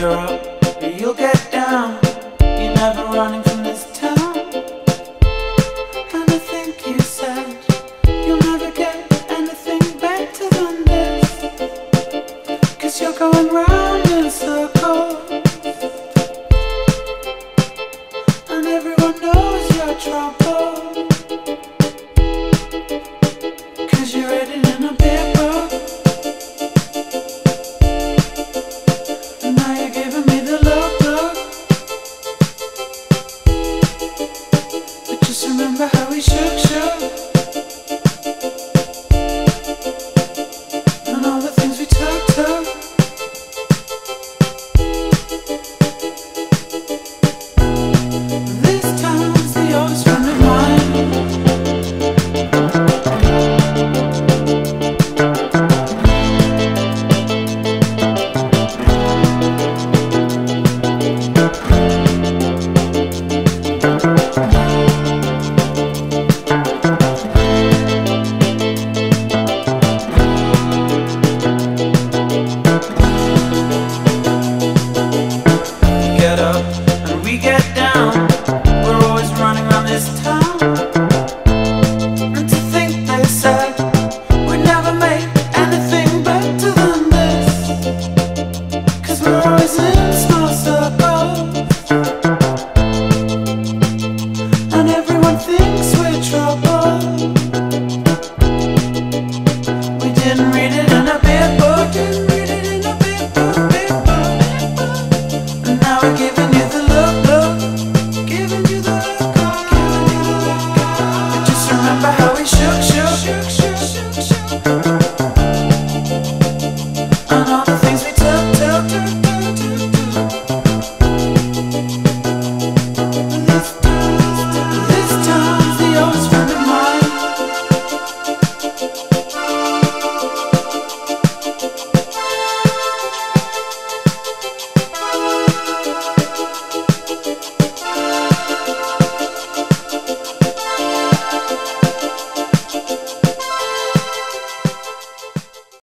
you're up, you'll get down. You're never running from this town. And I think you said you'll never get anything better than this. Cause you're going round in circles. And everyone knows your trouble. How we shook, shook.